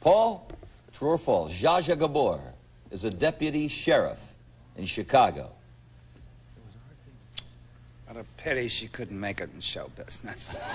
Paul, true or false? Zsa Zsa Gabor is a deputy sheriff in Chicago. What a pity she couldn't make it in show business.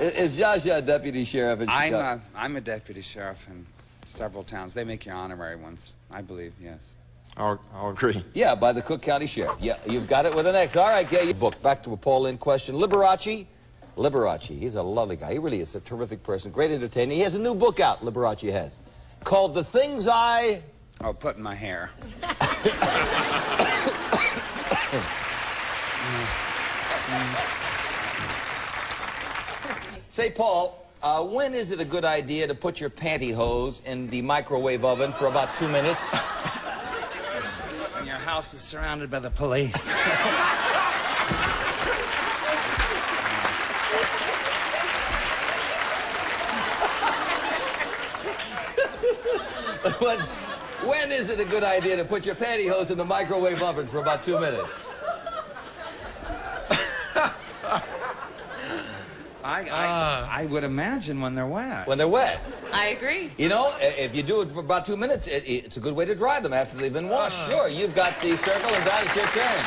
Is Zsa a deputy sheriff in I'm Chicago? a, I'm a deputy sheriff in several towns. They make you honorary ones, I believe, yes. I'll, I'll agree. Yeah, by the Cook County Sheriff. Yeah, you've got it with an X. All right, Gay. Book. Back to a Paul Lynde question. Liberace. Liberace. He's a lovely guy. He really is a terrific person. Great entertainer. He has a new book out, Liberace has, called The Things I... Oh, put in my hair. Say, Paul, uh, when is it a good idea to put your pantyhose in the microwave oven for about two minutes? House is surrounded by the police. but when is it a good idea to put your pantyhose in the microwave oven for about two minutes? I, I, ah. I would imagine when they're wet. When they're wet. I agree. You know, if you do it for about two minutes, it, it's a good way to dry them after they've been washed. Ah. Sure, you've got the circle, and Don, it's your turn.